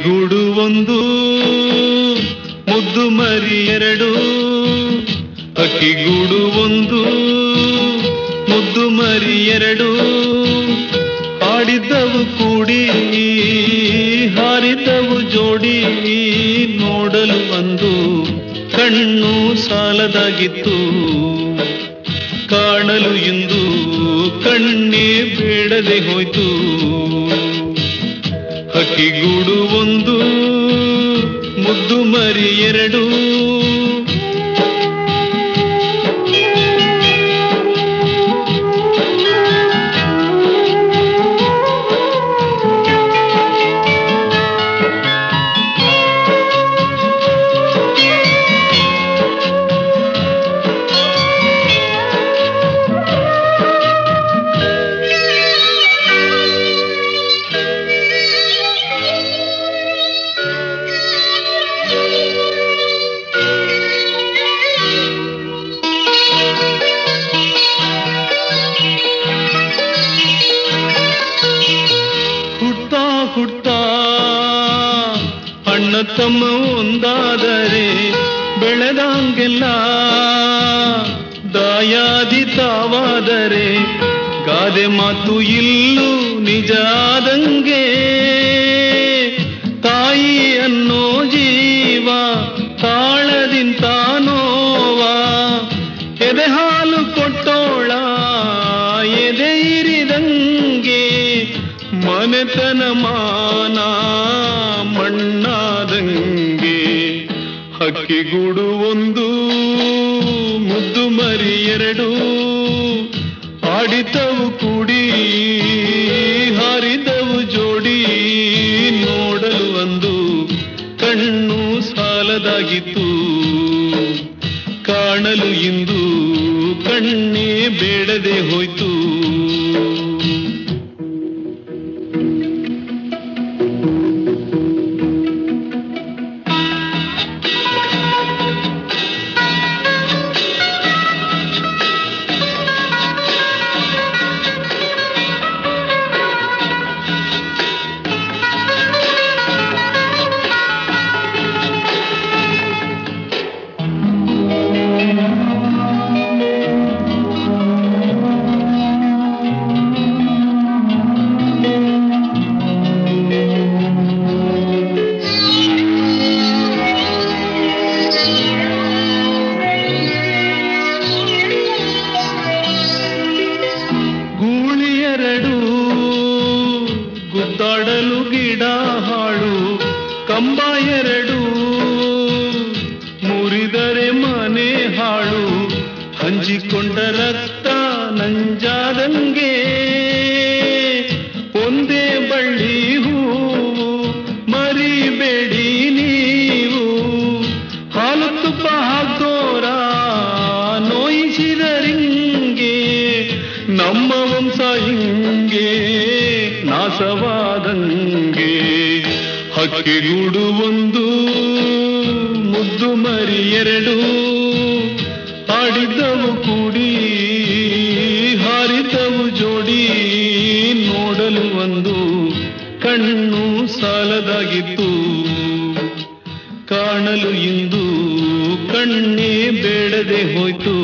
ಹಕ್ಕಿಗೂಡು ಒಂದು, ಮುದ್ದು ಮರಿ ಎರಡು. ಅಕ್ಕಿಗೂಡು ಒಂದು, ಮುದ್ದು ಮರಿ ಎರಡು. ಹಾಡಿದ್ದವು ಕೂಡಿ, ಹಾರಿದ್ದವು ಜೋಡಿ, ನೋಡಲು ಒಂದು ಕಣ್ಣು ಸಾಲದಾಗಿತ್ತು. ಕಾಣಲು ಇಂದು ಕಣ್ಣೇ ಬೇಡದೆ ಹೋಯ್ತು. ಹಕ್ಕಿಗೂಡು ಒಂದು ಮುದ್ದು ಮರಿ ಎರಡು. ಹುಡ್ತಾ. ಅಣ್ಣ ತಮ್ಮ ಒಂದಾದರೆ ಬೆಳೆದಂಗೆಲ್ಲ ದಾಯಾದಿ ತಾವಾದರೆ ಗಾದೆ ಮಾತು ಇಲ್ಲೂ ನಿಜ ಮನೆತನ ಮಾನ ಮಣ್ಣಾದಂಗೆ ಹಕ್ಕಿಗೂಡು ಒಂದು ಮುದ್ದು ಮರಿ ಎರಡು ಆಡಿತವು ಕೂಡಿ, ಹಾರಿದವು ಜೋಡಿ ನೋಡಲು ಒಂದು ಕಣ್ಣು ಸಾಲದಾಗಿತ್ತು. ಕಾಣಲು ಇಂದು ಕಣ್ಣೇ ಬೇಡದೆ ಹೋಯ್ತು. ಕಂಬ ಎರಡು, ಮುರಿದರೆ ಮನೆ ಹಾಳು, ಹಂಚಿಕೊಂಡ ರಕ್ತ ನಂಜಾದಂಗೆ. ಒಂದೇ ಬಳ್ಳಿ ಹೂ, ಮರಿಬೇಡಿ ನೀವು. ಹಾಲು ತುಪ್ಪ ಹಾಕೋರ ನೋಯಿಸಿದರಿಂಗೆ ನಮ್ಮ ವಂಶ ಹಿಂಗೆ, ನಾಶವಾದಂಗೆ. ಹಕ್ಕಿಗೂಡು ಒಂದು, ಮುದ್ದು ಮರಿ ಎರಡು. ಆಡಿದ್ದವು ಕೂಡಿ ಹಾರಿದವು ಜೋಡಿ, ನೋಡಲು ಒಂದು ಕಣ್ಣು ಸಾಲದಾಗಿತ್ತು. ಕಾಣಲು ಇಂದು ಕಣ್ಣೇ ಬೇಡದೆ ಹೋಯ್ತು.